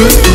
good.